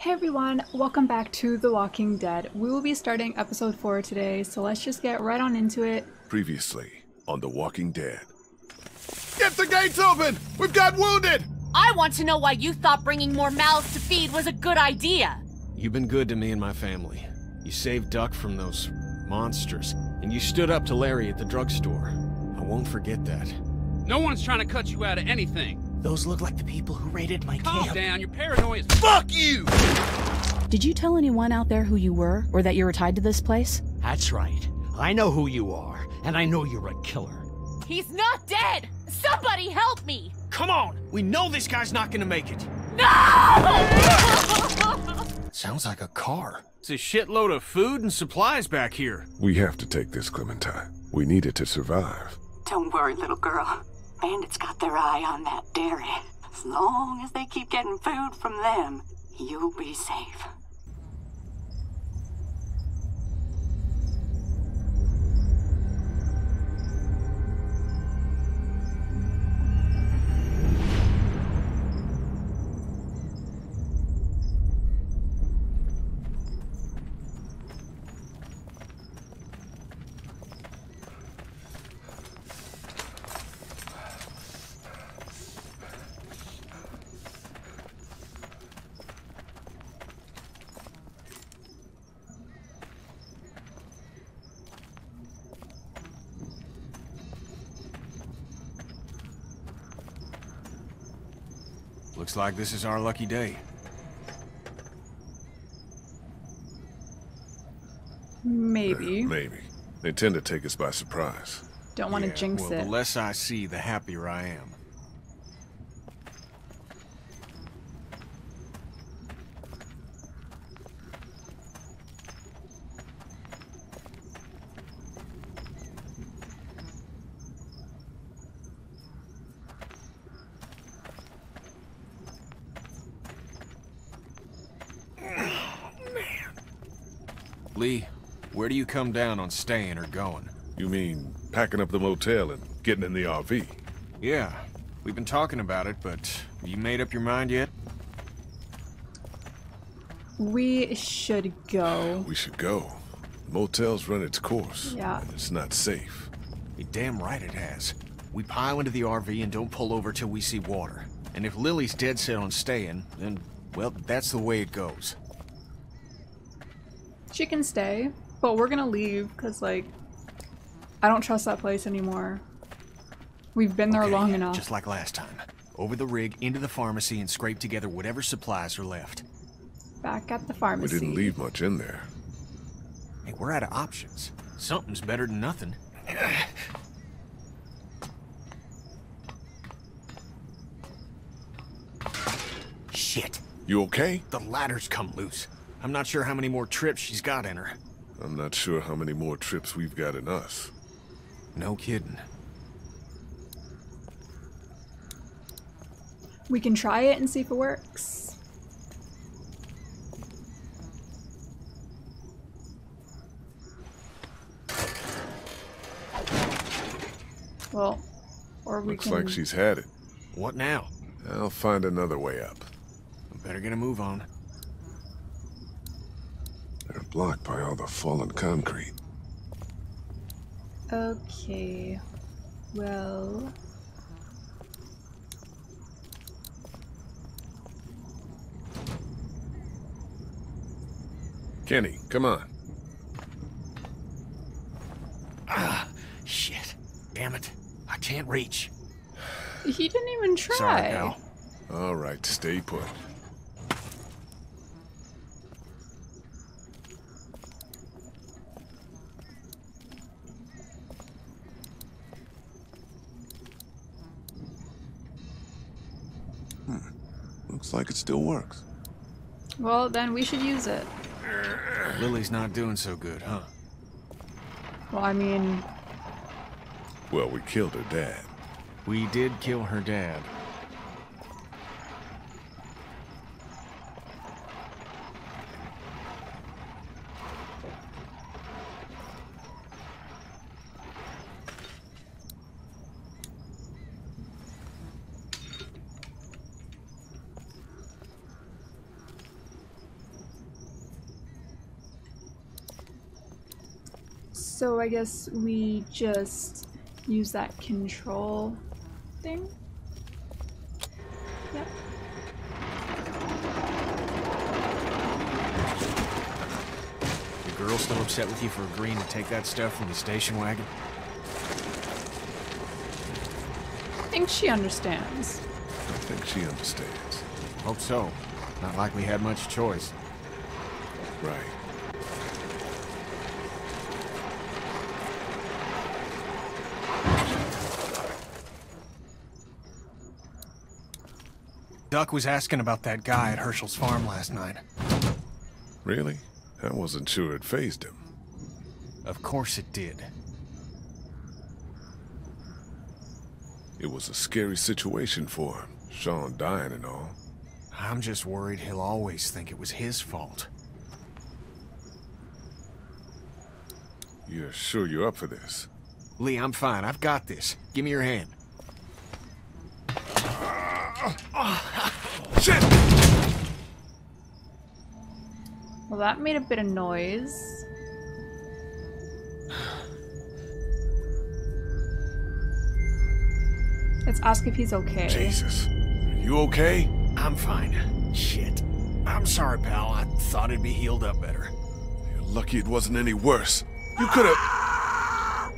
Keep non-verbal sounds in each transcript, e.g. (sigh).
Hey everyone, welcome back to The Walking Dead. We will be starting episode 4 today, so let's just get right on into it. Previously on The Walking Dead. Get the gates open! We've got wounded! I want to know why you thought bringing more mouths to feed was a good idea. You've been good to me and my family. You saved Duck from those monsters, and you stood up to Larry at the drugstore. I won't forget that. No one's trying to cut you out of anything. Those look like the people who raided my Calm camp. down, you're paranoid. Fuck you! Did you tell anyone out there who you were, or that you were tied to this place? That's right. I know who you are, and I know you're a killer. He's not dead! Somebody help me! Come on! We know this guy's not gonna make it! No! (laughs) Sounds like a car. It's a shitload of food and supplies back here. We have to take this, Clementine. We need it to survive. Don't worry, little girl. Bandits got their eye on that dairy. As long as they keep getting food from them, you'll be safe. Looks like this is our lucky day. Maybe. Maybe. They tend to take us by surprise. Don't want to Yeah, jinx well, it. the less I see, the happier I am. Lee, where do you come down on staying or going? You mean packing up the motel and getting in the RV? Yeah, we've been talking about it, but you made up your mind yet? We should go. We should go. Motel's run its course. Yeah. And it's not safe. You're damn right it has. We pile into the RV and don't pull over till we see water. And if Lily's dead set on staying, then, well, that's the way it goes. She can stay, but we're gonna leave because, like, I don't trust that place anymore. We've been there Okay, long enough. Just like last time. Over the rig, into the pharmacy, and scrape together whatever supplies are left. Back at the pharmacy. We didn't leave much in there. Hey, we're out of options. Something's better than nothing. (sighs) Shit. You okay? The ladder's come loose. I'm not sure how many more trips she's got in her. I'm not sure how many more trips we've got in us. No kidding. We can try it and see if it works. Well, or we Looks can. like she's had it. What now? I'll find another way up. Better get a move on. They're blocked by all the fallen concrete. Okay. Well. Kenny, come on. Ah, Shit. Damn it. I can't reach. He didn't even try. Sorry, pal. All right, stay put. Looks like it still works. Well, then we should use it. Lily's not doing so good, huh? Well, I mean, Well, we killed her dad. We did kill her dad. So I guess we just use that control thing. Yep. The girl still upset with you for agreeing to take that stuff from the station wagon? I think she understands. I think she understands. Hope so. Not like we had much choice. Right. Duck was asking about that guy at Hershel's farm last night. Really? I wasn't sure it phased him. Of course it did. It was a scary situation for him. Shawn dying and all. I'm just worried he'll always think it was his fault. You're sure you're up for this? Lee, I'm fine. I've got this. Give me your hand. Shit! Well, that made a bit of noise. Let's ask if he's okay. Jesus. Are you okay? I'm fine. Shit. I'm sorry, pal. I thought it'd be healed up better. You're lucky it wasn't any worse. You could have.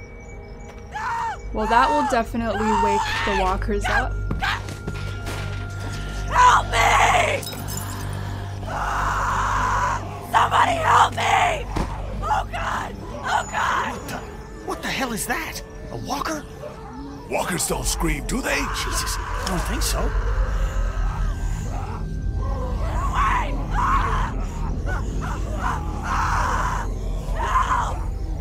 Well, that will definitely wake the walkers up. Hell is that? A walker? Walkers don't scream, do they? Jesus, I don't think so.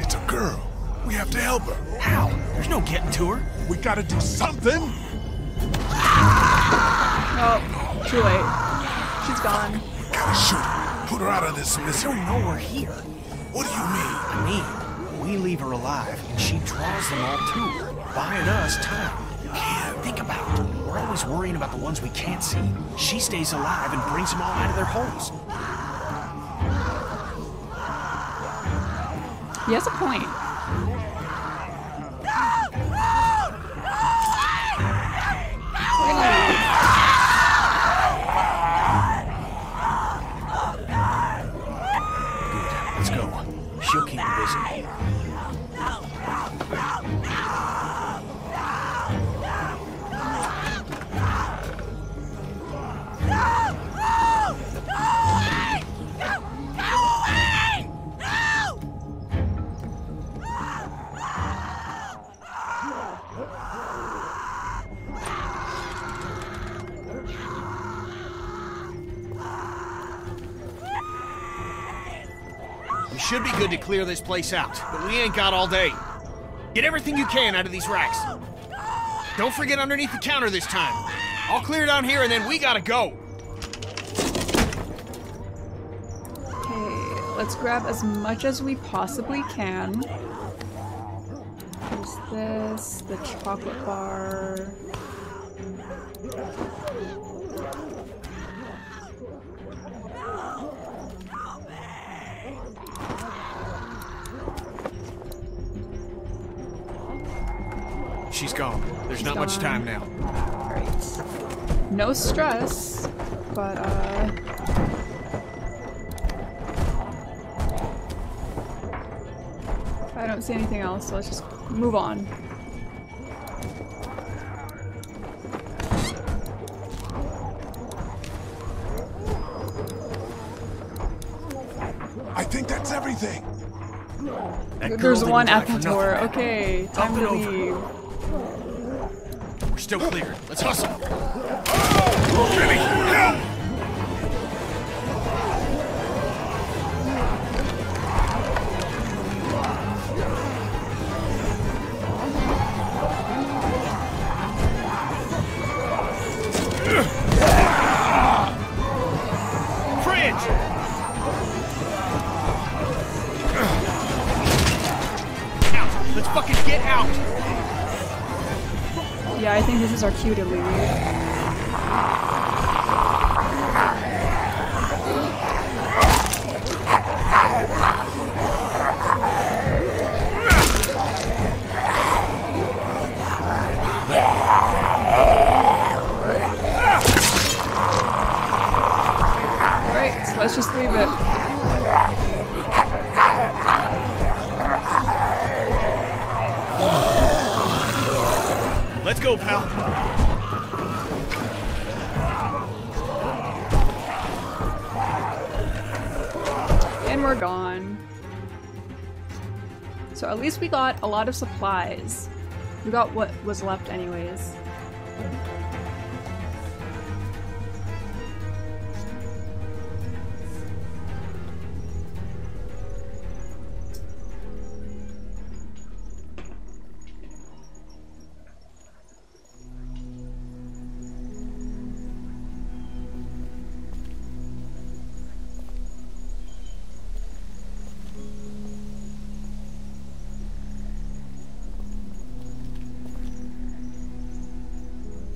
It's a girl. We have to help her. How? There's no getting to her. We gotta do something. Oh, too late. She's gone. Gotta shoot her. Put her out of this I misery. don't know we're here. What do you mean? I mean, we leave her alive, and she draws them all to her, buying us time. Yeah, think about it. We're always worrying about the ones we can't see. She stays alive and brings them all out of their holes. He has a point. Go. She'll keep should be good to clear this place out, but we ain't got all day. Get everything you can out of these racks. Don't forget underneath the counter this time. I'll clear down here and then we gotta go. Okay, let's grab as much as we possibly can. There's this, the chocolate bar. She's gone. There's She's not much time now. Alright. No stress, but uh. I don't see anything else, so let's just move on. I think that's everything. That There's one at the door. Okay, time to and over. We're still clear. Let's hustle. Jenny, help! Let's fucking get out! Yeah, I think this is our cue to leave. let's just leave it. Pal. And we're gone. So at least we got a lot of supplies. We got what was left anyways.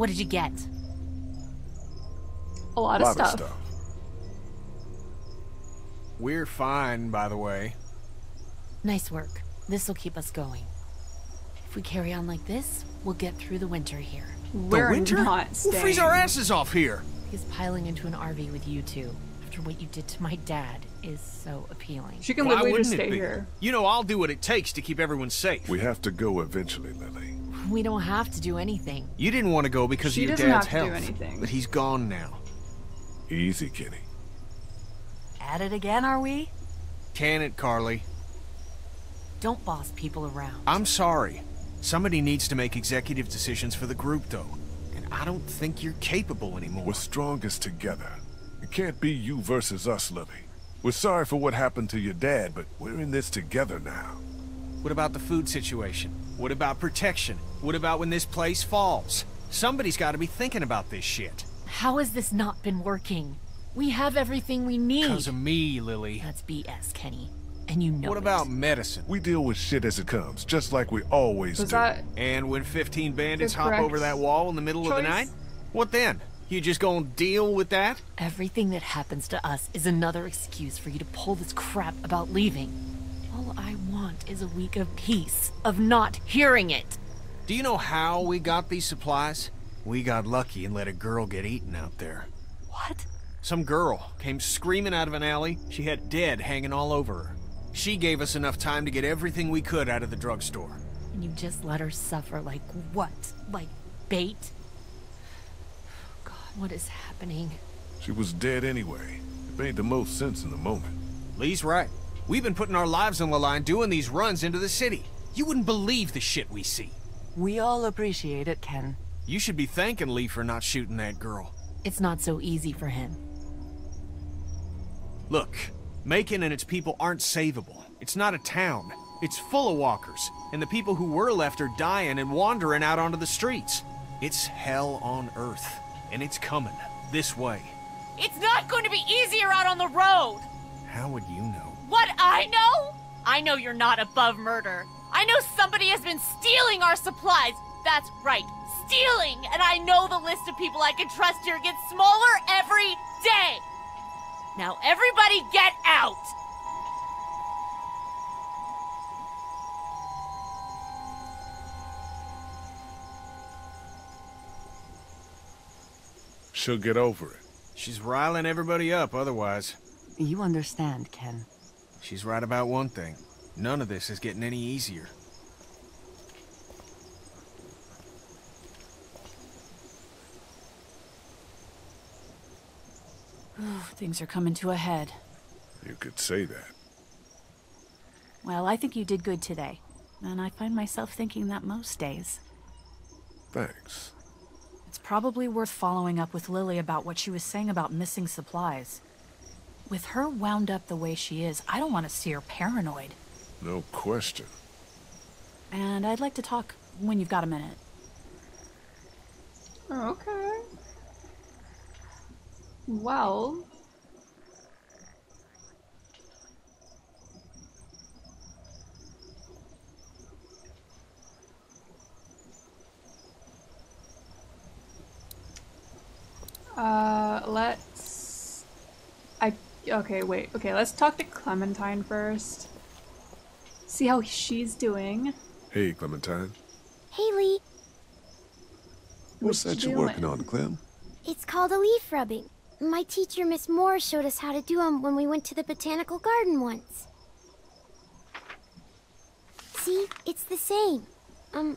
what did you get? A lot, A of stuff. of stuff. We're fine, by the way. Nice work. This'll keep us going. If we carry on like this, we'll get through the winter here. We're the winter? not We'll freeze our asses off here. He's piling into an RV with you two, after what you did to my dad, is so appealing. She can Why literally just wouldn't it stay be? here. You know I'll do what it takes to keep everyone safe. We have to go eventually, Lily. We don't have to do anything. You didn't want to go because She of your doesn't dad's have to do health, anything. but he's gone now. Easy, Kenny. At it again, are we? Can it, Carley? Don't boss people around. I'm sorry. Somebody needs to make executive decisions for the group, though. And I don't think you're capable anymore. We're strongest together. It can't be you versus us, Lily. We're sorry for what happened to your dad, but we're in this together now. What about the food situation? What about protection? What about when this place falls? Somebody's got to be thinking about this shit. How has this not been working? We have everything we need. Because of me, Lily. That's BS, Kenny. And you know What it. about medicine? We deal with shit as it comes, just like we always Was do. that And when 15 bandits hop over that wall in the middle of the night? What then? You just gonna deal with that? Everything that happens to us is another excuse for you to pull this crap about leaving. All I want is a week of peace, of not hearing it. Do you know how we got these supplies? We got lucky and let a girl get eaten out there. What? Some girl came screaming out of an alley. She had dead hanging all over her. She gave us enough time to get everything we could out of the drugstore. And you just let her suffer like what? Like bait? God, what is happening? She was dead anyway. It made the most sense in the moment. Lee's right. We've been putting our lives on the line doing these runs into the city. You wouldn't believe the shit we see. We all appreciate it, Ken. You should be thanking Lee for not shooting that girl. It's not so easy for him. Look, Macon and its people aren't savable. It's not a town. It's full of walkers, and the people who were left are dying and wandering out onto the streets. It's hell on earth, and it's coming this way. It's not going to be easier out on the road! How would you know? What I know? I know you're not above murder. I know somebody has been stealing our supplies. That's right, stealing! And I know the list of people I can trust here gets smaller every day! Now everybody get out! She'll get over it. She's riling everybody up otherwise. You understand, Ken. She's right about one thing. None of this is getting any easier. Things are coming to a head. You could say that. Well, I think you did good today. And I find myself thinking that most days. Thanks. It's probably worth following up with Lily about what she was saying about missing supplies. With her wound up the way she is, I don't want to see her paranoid. No question. And I'd like to talk when you've got a minute. Okay. Well. Uh, let's... I... Okay, wait. Okay, let's talk to Clementine first. See how she's doing. Hey, Clementine. Haley, What's What that you you working on, Clem? it's called a leaf rubbing. My teacher, Miss Moore, showed us how to do them when we went to the botanical garden once. See, it's the same. Um,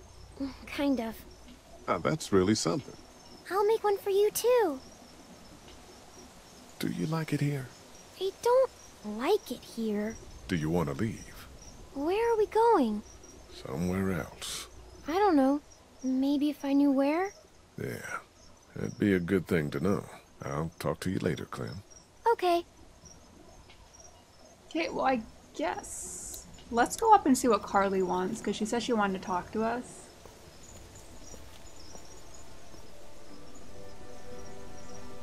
kind of. Ah, that's really something. I'll make one for you too. Do you like it here? I don't like it here. Do you want to leave? Where are we going? Somewhere else. I don't know. Maybe if I knew where? Yeah, that'd be a good thing to know. I'll talk to you later, Clem. Okay. Okay, well, I guess. Let's go up and see what Carley wants, because she said she wanted to talk to us.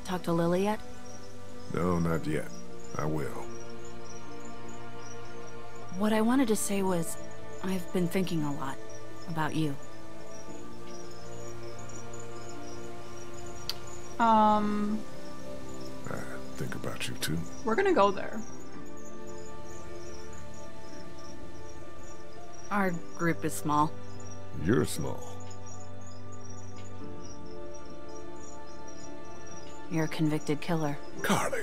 Talk to Lily yet? No, not yet. I will. What I wanted to say was, I've been thinking a lot about you. Um, I think about you too. we're gonna go there. Our group is small. You're small. You're a convicted killer. Carley,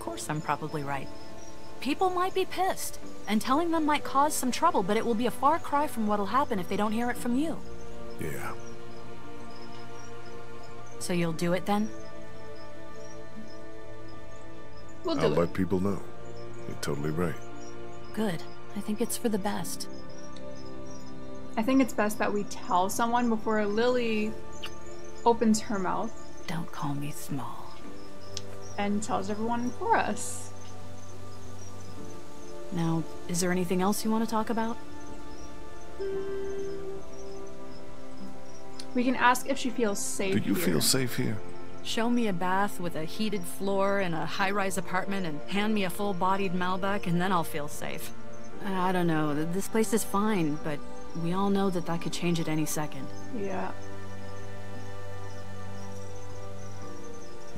Of course, I'm probably right. People might be pissed, and telling them might cause some trouble, but it will be a far cry from what'll happen if they don't hear it from you. Yeah. So you'll do it then? We'll do I'll it. let people know. You're totally right. Good. I think it's for the best. I think it's best that we tell someone before Lily opens her mouth Don't call me small. And tells everyone for us. Now, is there anything else you want to talk about? We can ask if she feels safe. Do you here. feel safe here? Show me a bath with a heated floor in a high-rise apartment and hand me a full-bodied Malbec and then I'll feel safe. I don't know. This place is fine, but we all know that that could change at any second. Yeah.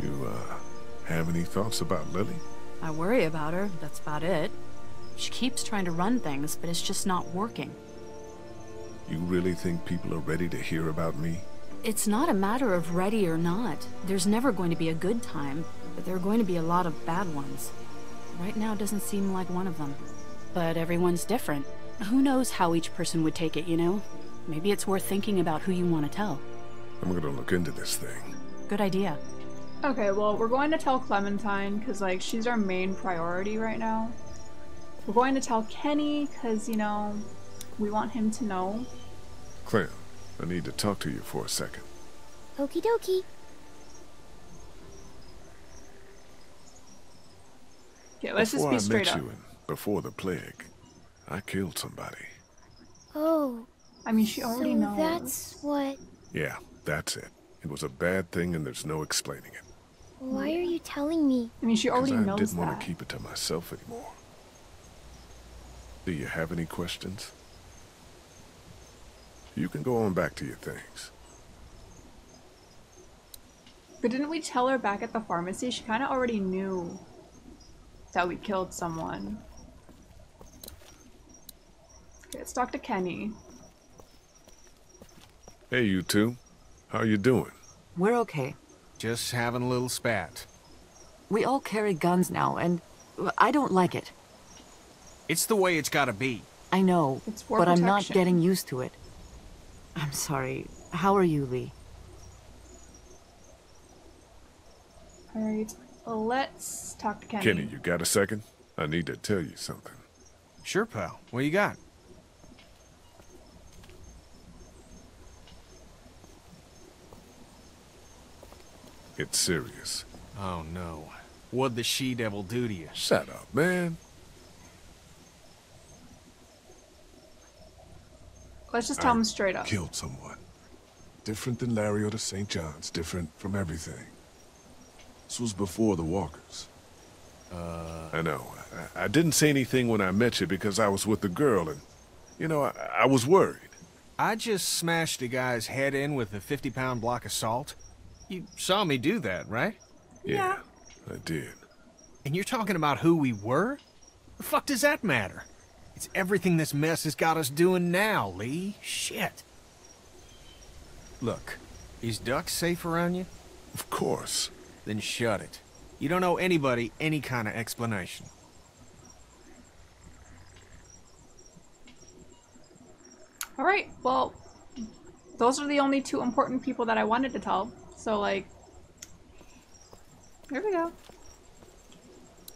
You, uh, have any thoughts about Lily? I worry about her, that's about it. She keeps trying to run things, but it's just not working. You really think people are ready to hear about me? It's not a matter of ready or not. There's never going to be a good time, but there are going to be a lot of bad ones. Right now doesn't seem like one of them. But everyone's different. Who knows how each person would take it, you know? Maybe it's worth thinking about who you want to tell. I'm gonna look into this thing. Good idea. Okay, well, we're going to tell Clementine because, like, she's our main priority right now. We're going to tell Kenny because, you know, we want him to know. Clem, I need to talk to you for a second. Okie dokie. Okay, let's before just be straight I met straight up. you and before the plague, I killed somebody. Oh, I mean, she already so knows. that's what. Yeah, that's it. It was a bad thing and there's no explaining it. Why are you telling me? I mean, she Because already I knows didn't that. want to keep it to myself anymore. Do you have any questions? You can go on back to your things. But didn't we tell her back at the pharmacy? She kind of already knew that we killed someone. Okay, let's talk to Kenny. Hey, you two. How are you doing? We're okay. Just having a little spat. We all carry guns now, and I don't like it. It's the way it's gotta be. I know, It's for but I'm not getting used to it. I'm sorry. How are you, Lee? Alright. let's talk to Kenny. Kenny, you got a second? I need to tell you something. Sure, pal. What you got? It's serious. Oh, no. What'd the she-devil do to you? Shut up, man. Let's just tell him straight up. Killed someone. Different than Larry or the St. John's. Different from everything. This was before the Walkers. Uh... I know. I, I didn't say anything when I met you because I was with the girl and, you know, I, I was worried. I just smashed a guy's head in with a 50-pound block of salt. You saw me do that, right? Yeah, I did. And you're talking about who we were? The fuck does that matter? It's everything this mess has got us doing now, Lee. Shit. Look, is Duck safe around you? Of course. Then shut it. You don't owe anybody any kind of explanation. Alright, well, those are the only two important people that I wanted to tell. So, like, here we go.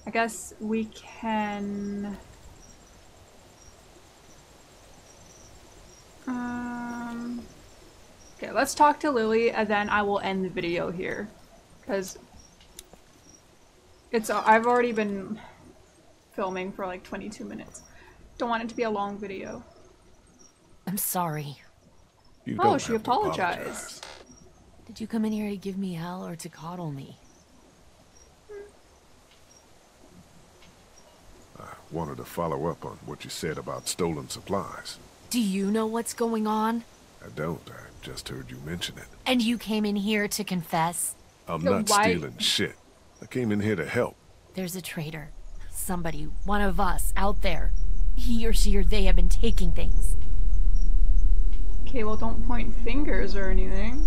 I guess we can... Um... Okay, let's talk to Lily, and then I will end the video here. Because... It's- I've already been filming for like 22 minutes. Don't want it to be a long video. I'm sorry. You Oh, she have to apologized. Did you come in here to give me hell or to coddle me? I wanted to follow up on what you said about stolen supplies. Do you know what's going on? I don't. I just heard you mention it. And you came in here to confess? I'm Yo, not why- stealing shit. I came in here to help. There's a traitor. Somebody, one of us, out there. He or she or they have been taking things. Okay, well don't point fingers or anything.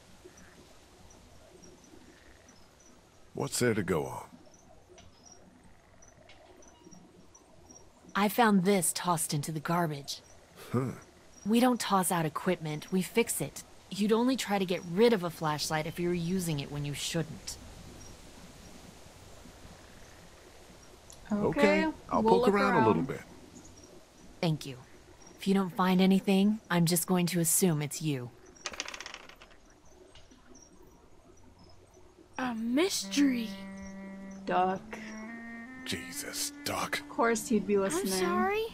What's there to go on? I found this tossed into the garbage. Huh. We don't toss out equipment, we fix it. You'd only try to get rid of a flashlight if you were using it when you shouldn't. okay, I'll we'll poke look around, a little bit. Thank you. If you don't find anything, I'm just going to assume it's you. A mystery. Duck. Jesus, Doc. Of course he'd be listening. I'm sorry.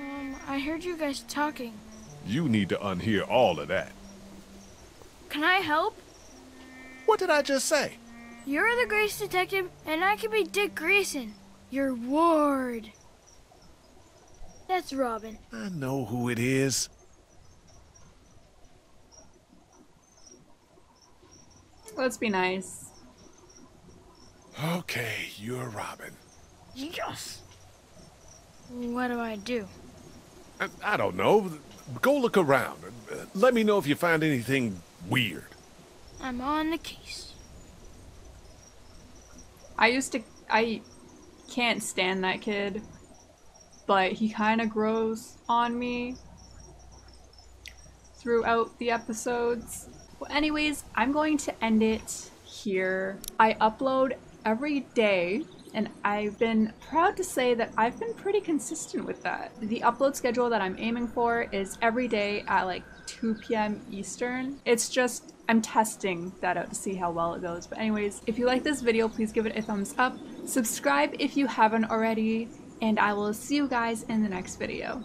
Um, I heard you guys talking. You need to unhear all of that. Can I help? What did I just say? You're the Grace Detective, and I can be Dick Grayson, your ward. That's Robin. I know who it is. Let's be nice. Okay, you're Robin. Yes. What do I do? I, I don't know. Go look around. Uh, Let me know if you find anything weird. I'm on the case. I used to. I can't stand that kid, but he kind of grows on me throughout the episodes. Well, anyways, I'm going to end it here. I upload every day, and I've been proud to say that I've been pretty consistent with that. The upload schedule that I'm aiming for is every day at like 2 p.m. Eastern. It's just, I'm testing that out to see how well it goes. But anyways, if you like this video, please give it a thumbs up. Subscribe if you haven't already, and I will see you guys in the next video.